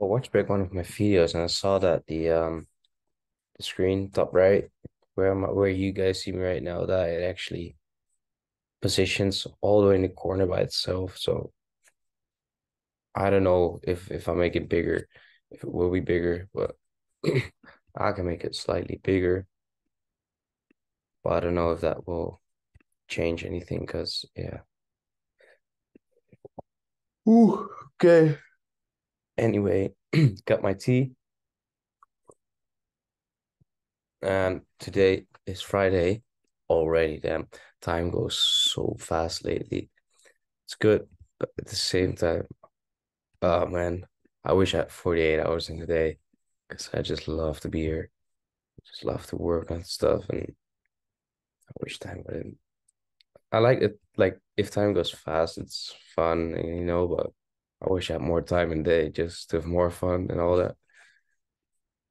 I watched back one of my videos and I saw that the um the screen top right where am I, where you guys see me right now that it actually positions all the way in the corner by itself. So I don't know if if I make it bigger, if it will be bigger, but I can make it slightly bigger. But I don't know if that will change anything because yeah. Ooh, okay. Anyway, got my tea. And today is Friday already. Damn, time goes so fast lately. It's good, but at the same time, oh man, I wish I had 48 hours in a day because I just love to be here. Just love to work on stuff and I wish time wouldn't. I like it like if time goes fast, it's fun, you know, but I wish I had more time in day just to have more fun and all that.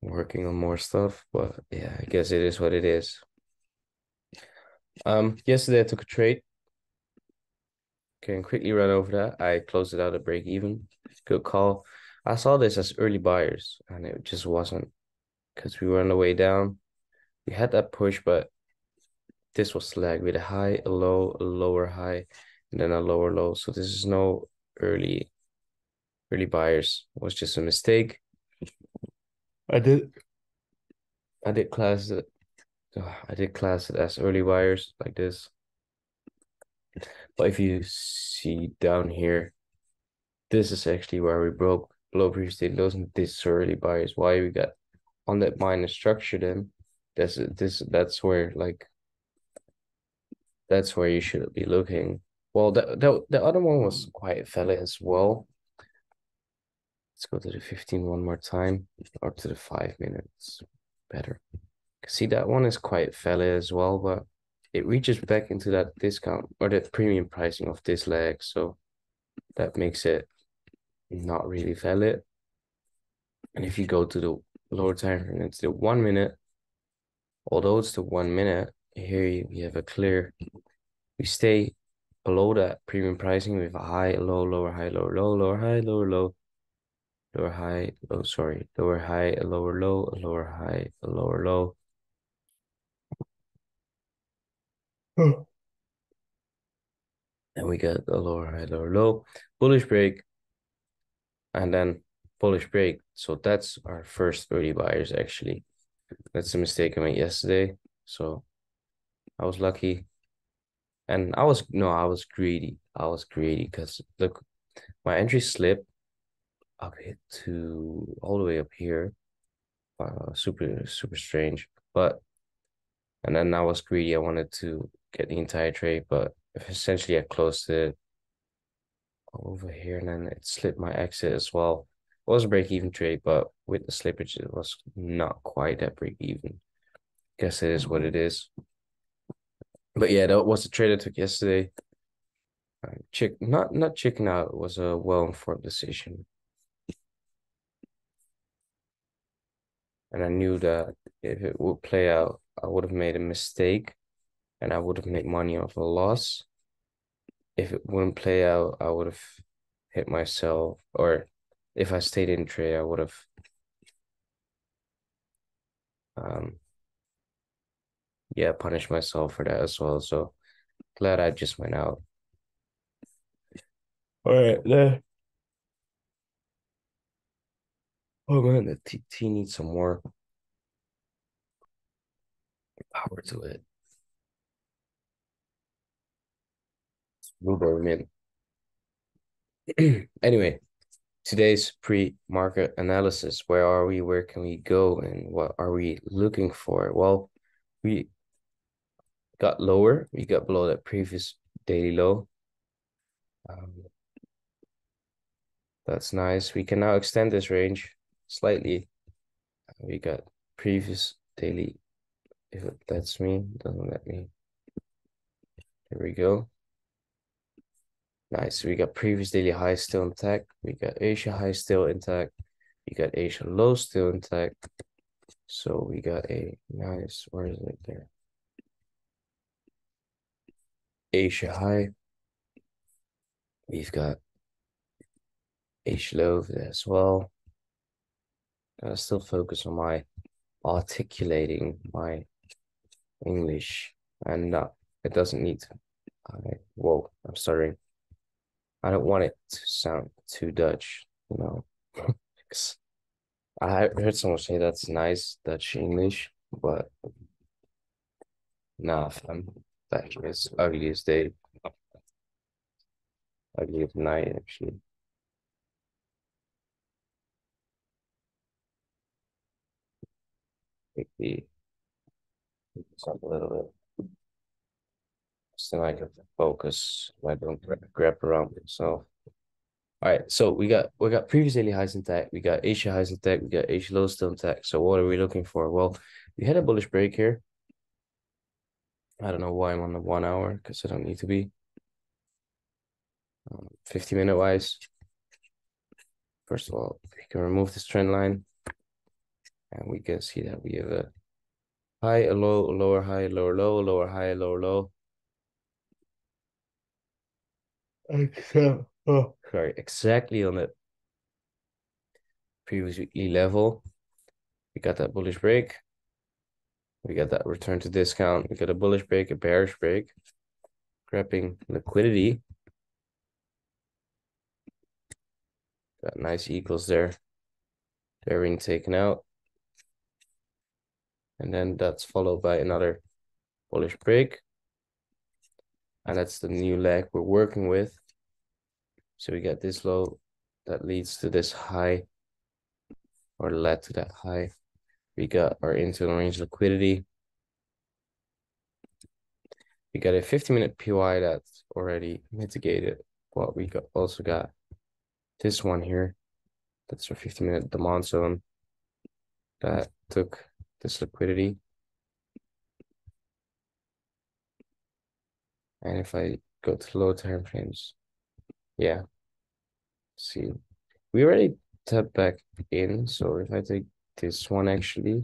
Working on more stuff, but yeah, I guess it is what it is. Um, yesterday I took a trade. Can quickly run over that. I closed it out at break even. Good call. I saw this as early buyers, and it just wasn't because we were on the way down. We had that push, but this was slag with a high, a low, a lower high, and then a lower low. So this is no early early buyers. Was just a mistake. I did I did class it I did class it as early buyers like this. But if you see down here, this is actually where we broke below previous state lows and this early buyers. Why we got on that minus structure then that's this that's where like that's where you should be looking. Well, the, the, the other one was quite valid as well. Let's go to the 15 one more time, or to the five minutes. Better. See, that one is quite valid as well, but it reaches back into that discount or that premium pricing of this leg. So that makes it not really valid. And if you go to the lower time frame, it's the one minute. Although it's the one minute, here you have a clear, we stay below that premium pricing with a high, low, lower, high, lower, low, lower, high, lower, low, lower, high, low, sorry, lower, high, lower, low, lower, high, lower, low. And we got a lower, high, lower, low, bullish break, and then bullish break. So that's our first early buyers actually. That's a mistake I made yesterday. So I was lucky. And I was no, I was greedy. I was greedy because look, my entry slip up to all the way up here. Uh, super super strange. But and then I was greedy. I wanted to get the entire trade, but essentially I closed it over here and then it slipped my exit as well. It was a break even trade, but with the slippage, it was not quite that break even. Guess it is what it is. But yeah, that was the trade I took yesterday. Chick, not not chicken out. It was a well informed decision, and I knew that if it would play out, I would have made a mistake, and I would have made money off a loss. If it wouldn't play out, I would have hit myself, or if I stayed in trade, I would have um yeah, punish myself for that as well. So glad I just went out. All right, there. Oh man, the TT needs some more power to it. Blueberry mint. anyway, today's pre-market analysis. Where are we? Where can we go? And what are we looking for? Well, we got lower. We got below that previous daily low. Um, that's nice. We can now extend this range slightly. Uh, we got previous daily. If it lets me, doesn't let me. Here we go. Nice. We got previous daily high still intact. We got Asia high still intact. We got Asia low still intact. So we got a nice, where is it there? Asia High. We've got Asia Low there as well. Gotta still focus on my articulating my English and not, it doesn't need to. I, whoa, I'm sorry. I don't want it to sound too Dutch, you know. I heard someone say that's nice Dutch English, but nah, fam, that is ugly as day. Ugly as night, actually. Make the up a little bit. So I can focus. I don't grab around myself. All right, so we got we got previous daily highs in tech, we got Asia highs in tech, we got Asia lows still in tech. So what are we looking for? Well, we had a bullish break here. I don't know why I'm on the one hour because I don't need to be. Um, 50 minute wise. First of all, we can remove this trend line and we can see that we have a high, a low, a lower high, lower low, lower high, lower low. Except, oh, sorry, exactly on the previous weekly level. We got that bullish break. We got that return to discount. We got a bullish break, a bearish break, grabbing liquidity. Got nice equals there. They're being taken out. And then that's followed by another bullish break. And that's the new leg we're working with. So we get this low that leads to this high or led to that high. We got our internal range liquidity. We got a 50 minute PY that's already mitigated. What we got also got this one here. That's our 50 minute demand zone that took this liquidity. And if I go to low time frames, yeah, see, we already tapped back in. So if I take this one actually,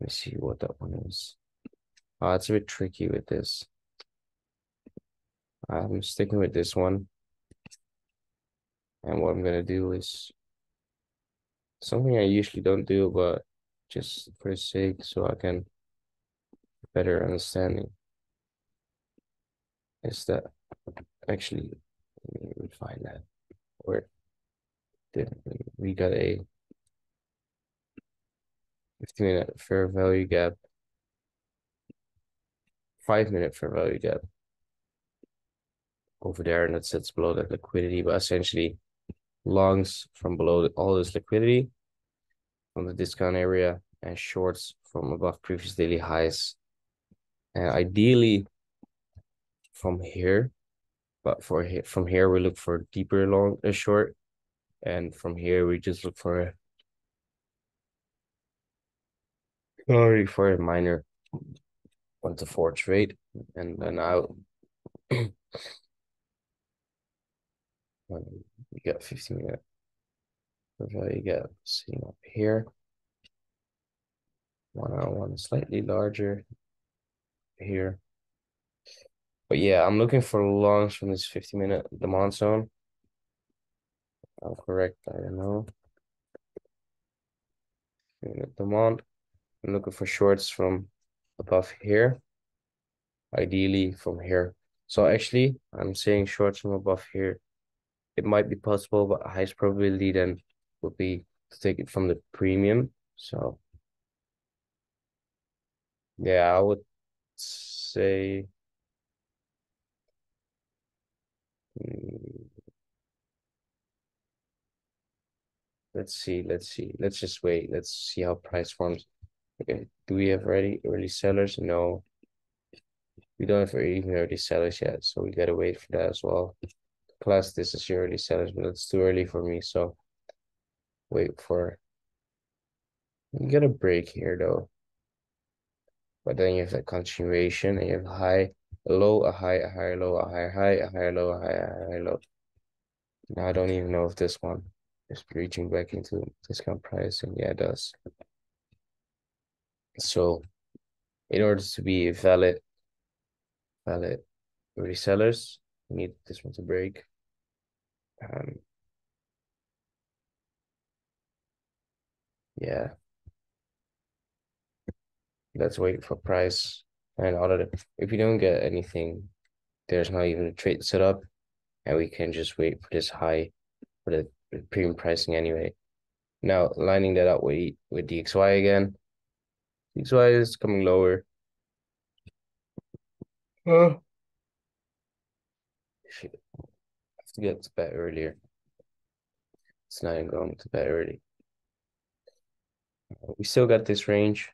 let me see what that one is. Oh, it's a bit tricky with this. I'm sticking with this one. And what I'm going to do is something I usually don't do, but just for the sake so I can better understanding. Is that actually let me refine that or we got a 15 minute fair value gap. Five minute fair value gap. Over there and it sits below that liquidity but essentially longs from below all this liquidity from the discount area and shorts from above previous daily highs. And ideally from here, but for here, from here, we look for deeper long, a short. And from here, we just look for a, sorry, for a minor one to four trade and then out. Um, you got 15 minute you get sitting up here. One on one slightly larger here. But yeah, I'm looking for longs from this 50 minute demand zone. I'm correct, I don't know. Minute demand. I'm looking for shorts from above here. Ideally from here. So actually, I'm saying shorts from above here. It might be possible, but highest probability then would be to take it from the premium. So yeah, I would say hmm, let's see, let's see. Let's just wait. Let's see how price forms. Okay, do we have ready early sellers? No. We don't have even early sellers yet, so we gotta wait for that as well. Plus, this is your early sellers, but it's too early for me, so wait for you get a break here though. But then you have that continuation and you have high, a low, a high, a high, low, a high, high, a high, low, a high, a high, low. Now I don't even know if this one is reaching back into discount pricing. Yeah, it does. So in order to be valid, valid resellers, we need this one to break. Um, yeah. Let's wait for price and audit it. If you don't get anything, there's not even a trade set up, and we can just wait for this high for the premium pricing anyway. Now lining that up with with DXY again. DXY is coming lower. Uh, shit. I have to get to bed earlier. It's not even going to bed early. We still got this range.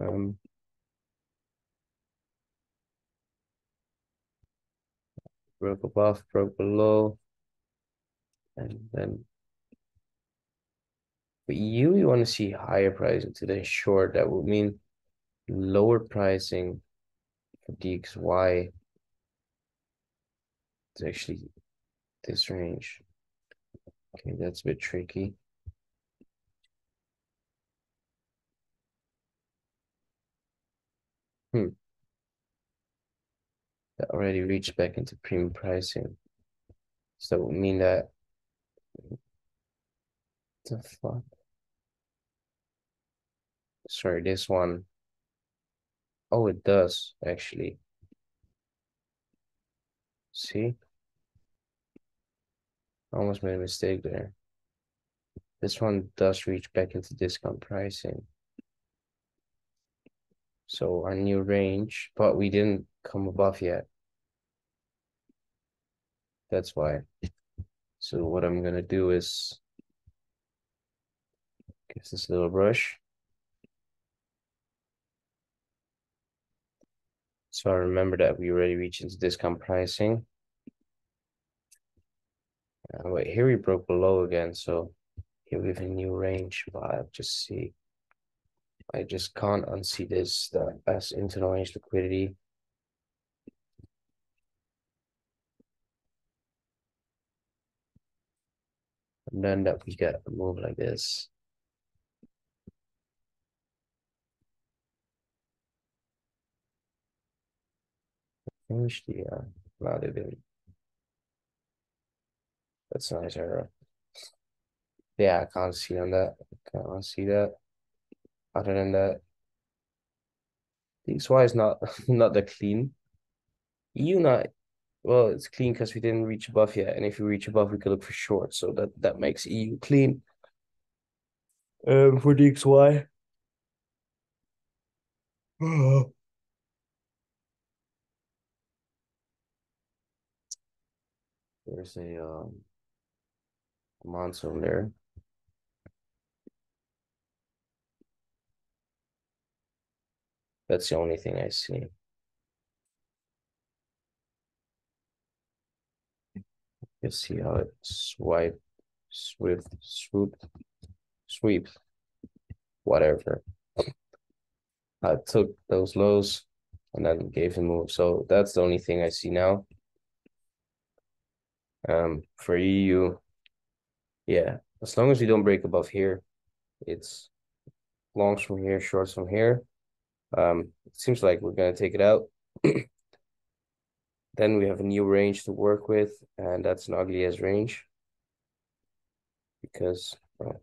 Um, broke above, broke below. And then but you, we want to see higher pricing today. Short, that would mean lower pricing for DXY. It's actually this range. Okay, that's a bit tricky. Hmm. That already reached back into premium pricing. So that would mean that the fuck? Sorry, this one. Oh, it does actually. See? Almost made a mistake there. This one does reach back into discount pricing. So our new range, but we didn't come above yet. That's why. So what I'm gonna do is give this little brush. So I remember that we already reached into discount pricing. Uh, wait, here we broke below again, so here we have a new range, but I'll just see I just can't unsee this the as internal range liquidity. And then that we get a move like this. Finish the uh no they. That's a nice error. Yeah, I can't see on that. I can't see that. Other than that, DXY is not not that clean. EU not well, it's clean because we didn't reach above yet, and if we reach above, we could look for short. So that that makes EU clean. Um, for DXY. There's a um monsoon there. That's the only thing I see. You see how it swipe, swift, swoop, sweep, whatever. I took those lows and then gave him move. So that's the only thing I see now. Um, for EU, yeah, as long as we don't break above here, it's longs from here, shorts from here. Um, it seems like we're gonna take it out. then we have a new range to work with, and that's an ugly as range because well,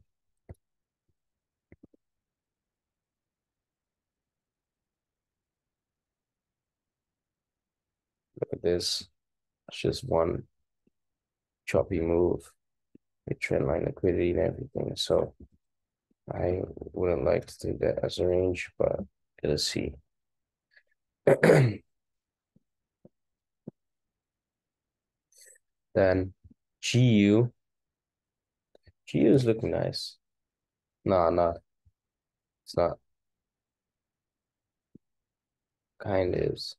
look at this. It's just one choppy move with trend line liquidity and everything. So I wouldn't like to take that as a range, but let's see. then GU. GU is looking nice. Nah, not. It's not. Kind is.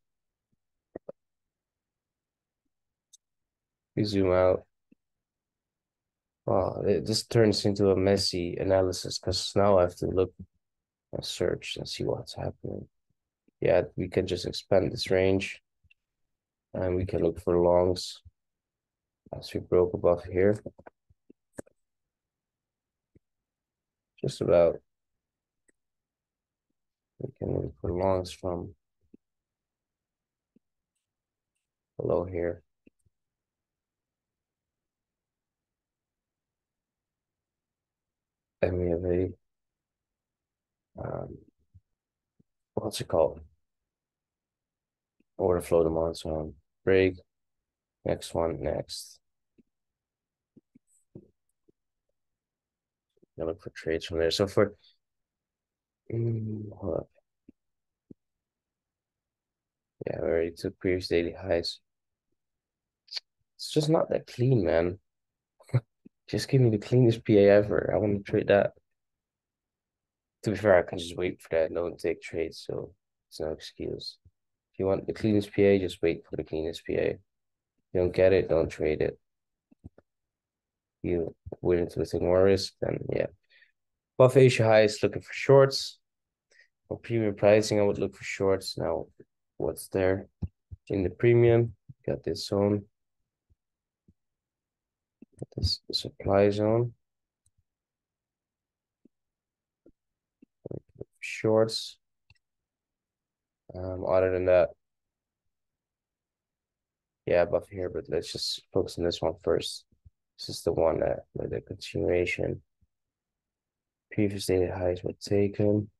We zoom out. Oh, it just turns into a messy analysis because now I have to look search and see what's happening. Yeah, we can just expand this range and we can look for longs as we broke above here. Just about we can look for longs from below here. and um, what's it called? Order flow demand zone break. Next one, next. I look for trades from there. So for mm, hold up. Yeah, we already took previous daily highs. It's just not that clean, man. just give me the cleanest PA ever. I want to trade that. To be fair, I can just wait for that. Don't take trades, so it's no excuse. If you want the cleanest PA, just wait for the cleanest PA. If you don't get it, don't trade it. If you willing to take more risk, then yeah. Buff Asia highs looking for shorts. For premium pricing, I would look for shorts. Now, what's there in the premium? Got this zone. This supply zone. Shorts. Um, other than that, yeah, above here, but let's just focus on this one first. This is the one that with the continuation. Previous daily highs were taken.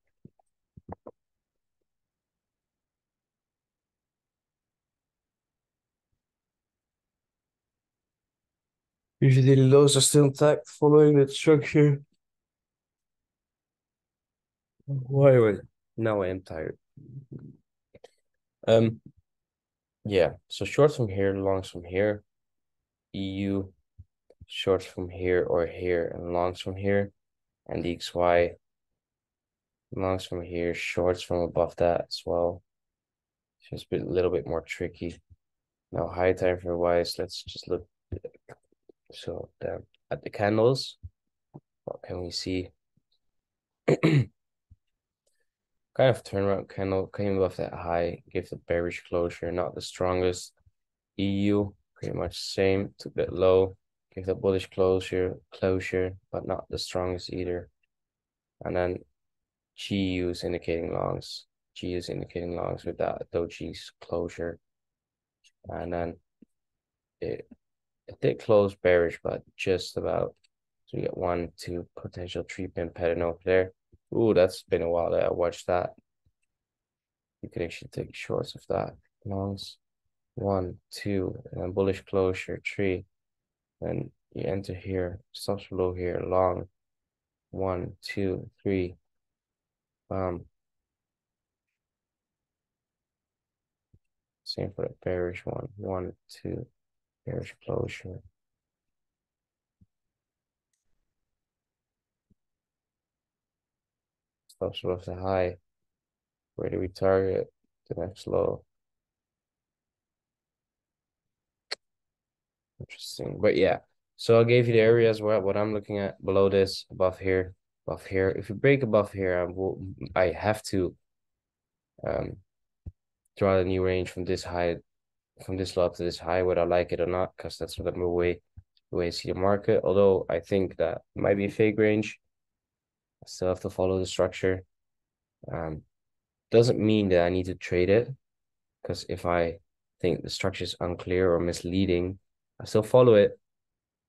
Usually the lows are still intact following the structure. Why was now I am tired. Um yeah, so shorts from here, longs from here, EU, shorts from here or here, and longs from here, and DXY, longs from here, shorts from above that as well. Just a little bit more tricky. Now high time for wise, let's just look so at the candles, what can we see? kind of turnaround candle came above that high, gave the bearish closure, not the strongest. EU pretty much same, took that low, gave the bullish closure, closure, but not the strongest either. And then GU is indicating longs. G is indicating longs with that doji's closure. And then it it did close bearish, but just about. So we get one, two potential three pin pattern over there. Ooh, that's been a while that I watched that. You could actually take shorts of that. Longs, one, two, and then bullish closure, three. Then you enter here, stops below here, long, one, two, three. Um, same for the bearish one, one, two, Bearish closure. Stops above the high. Where do we target the next low? Interesting. But yeah, so I gave you the areas where what I'm looking at below this, above here, above here. If you break above here, I will I have to um draw a new range from this high from this low to this high, whether I like it or not, because that's the way the way I see the market. Although I think that might be a fake range. Still have to follow the structure. Um, doesn't mean that I need to trade it, because if I think the structure is unclear or misleading, I still follow it,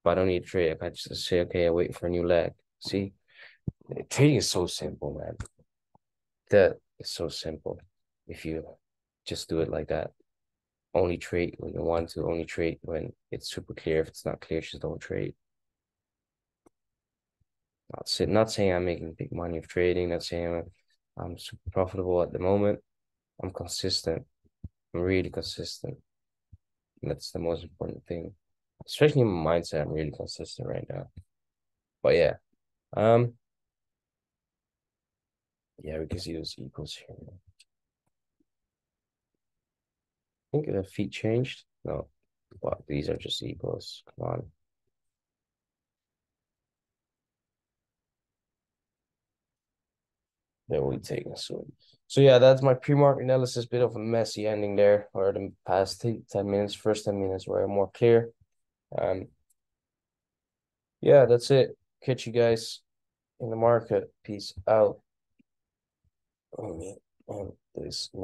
but I don't need to trade. I just say, okay, I wait for a new leg. See, trading is so simple, man. That is so simple if you just do it like that only trade when you want to, only trade when it's super clear. If it's not clear, just don't trade. Not, say, not saying I'm making big money of trading, not saying I'm, I'm super profitable at the moment. I'm consistent. I'm really consistent. And that's the most important thing. Especially in my mindset, I'm really consistent right now. But yeah. Um yeah, we can see those equals here I think the feet changed. No, well, these are just equals. Come on. Then we take so so yeah, that's my pre-market analysis. Bit of a messy ending there, or the past 10 minutes, first 10 minutes were more clear. Um yeah, that's it. Catch you guys in the market. Peace out. Oh, man. this now.